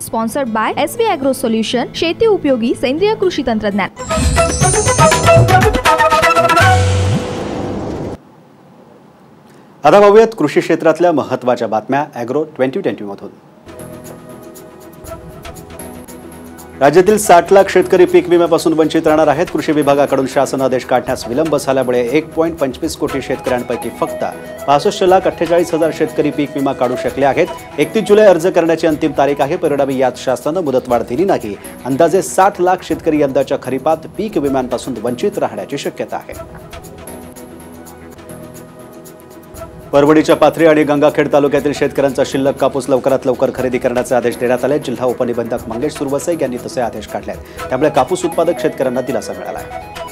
Sponsored by S V agro solution शेती उपयोगी सेंद्रिय कृषी तंत्रज्ञान आता पाहूयात कृषी क्षेत्रातल्या महत्त्वाच्या बातम्या ॲग्रो ट्वेंटी ट्वेंटीमधून राज्यातील साठ लाख शेतकरी पीक विम्यापासून वंचित राहणार आहेत. कृषी विभागाकडून शासन आदेश काढण्यास विलंब झाल्यामुळे एक पॉईंट पंचवीस कोटी शेतकऱ्यांपैकी फक्त पासष्ट लाख अठ्ठेचाळीस हजार शेतकरी पीक विमा काढू शकले आहेत. एकतीस जुलै अर्ज करण्याची अंतिम तारीख आहे. परिणामी यात शासनानं मुदतवाढ दिली नाही. अंदाजे साठ लाख शेतकरी यंदाच्या खरीपात पीक विम्यांपासून वंचित राहण्याची शक्यता आहे. परभणीच्या पाथरी आणि गंगाखेड तालुक्यातील शेतकऱ्यांचा शिल्लक कापूस लवकरात लवकर खरेदी करण्याचे आदेश देण्यात आले. जिल्हा उपनिबंधक मंगेश सुरवसे यांनी तसे आदेश काढले आहेत. त्यामुळे कापूस उत्पादक शेतकऱ्यांना दिलासा मिळाला आहे.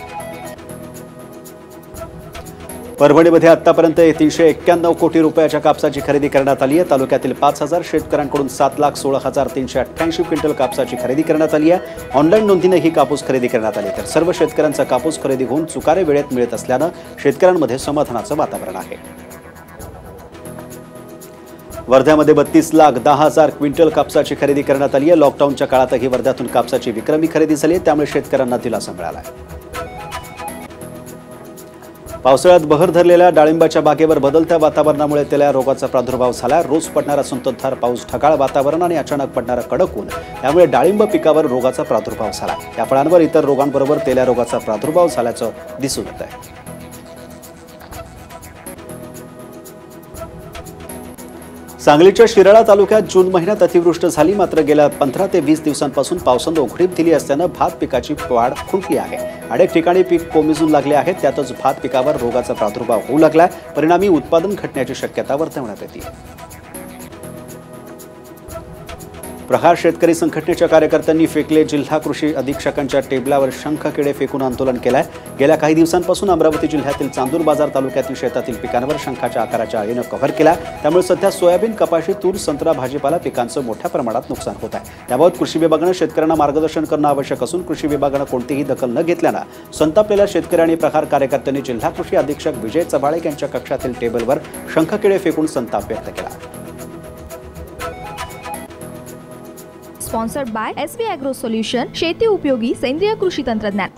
परभणीमध्ये आतापर्यंत तीनशे एक्क्याण्णव कोटी रुपयाच्या कापसाची खरेदी करण्यात आली आहे. तालुक्यातील पाच हजार शेतकऱ्यांकडून सात लाख सोळा हजार तीनशे अठ्ठ्याऐंशी क्विंटल कापसाची खरेदी करण्यात आली आहे. ऑनलाईन नोंदीने ही कापूस खरेदी करण्यात आली तर सर्व शेतकऱ्यांचा कापूस खरेदी होऊन चुकारे वेळेत मिळत असल्यानं शेतकऱ्यांमध्ये समाधानाचं वातावरण आहे. वर्ध्यामध्ये बत्तीस लाख दहा हजार क्विंटल कापसाची खरेदी करण्यात आली आहे. लॉकडाऊनच्या काळातही वर्ध्यातून कापसाची विक्रमी खरेदी झाली आहे. त्यामुळे शेतकऱ्यांना दिलासा मिळाला आहे. पावसाळ्यात बहर धरलेल्या डाळिंबाच्या बागेवर बदलत्या वातावरणामुळे तेल्या रोगाचा प्रादुर्भाव झाला. रोज पडणारा संततधार पाऊस ढगाळ वातावरण आणि अचानक पडणारा कडक ऊन त्यामुळे डाळिंब पिकावर रोगाचा प्रादुर्भाव झाला. या फळांवर इतर रोगांबरोबर तेल्या रोगाचा प्रादुर्भाव झाल्याचं दिसून येत आहे. सांगलीच्या शिराळा तालुक्यात जून महिन्यात अतिवृष्ट झाली. मात्र गेल्या पंधरा ते वीस दिवसांपासून पावसानं उघडीप दिली असल्यानं भात पिकाची वाढ खुंटली आहे. अनेक ठिकाणी पीक कोमेजून लागले आहेत. त्यातच भात पिकावर रोगाचा प्रादुर्भाव होऊ लागलाय. परिणामी उत्पादन घटण्याची शक्यता वर्तवण्यात येते. प्रहार शेतकरी संघटनेच्या कार्यकर्त्यांनी फेकले. जिल्हा कृषी अधीक्षकांच्या टेबलावर शंख किडे फेकून आंदोलन केलंय. गेल्या काही दिवसांपासून अमरावती जिल्ह्यातील चांदूर बाजार तालुक्यातील शेतातील पिकांवर शंखाच्या आकाराच्या आळीनं कव्हर केला. त्यामुळे सध्या सोयाबीन कपाशी तूर संत्रा भाजीपाला पिकांचं मोठ्या प्रमाणात नुकसान होत आहे. त्याबाबत कृषी विभागानं शेतकऱ्यांना मार्गदर्शन करणं आवश्यक असून कृषी विभागानं कोणतीही दखल न घेतल्यानं संतापलेल्या शेतकरी आणि प्रहार कार्यकर्त्यांनी जिल्हा कृषी अधीक्षक विजय चव्हाळे यांच्या कक्षातील टेबलवर शंखकिडे फेकून संताप व्यक्त केला. Sponsored by S B agro solution शेती उपयोगी सेंद्रिय कृषी तंत्रज्ञान